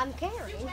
I'm Carrie.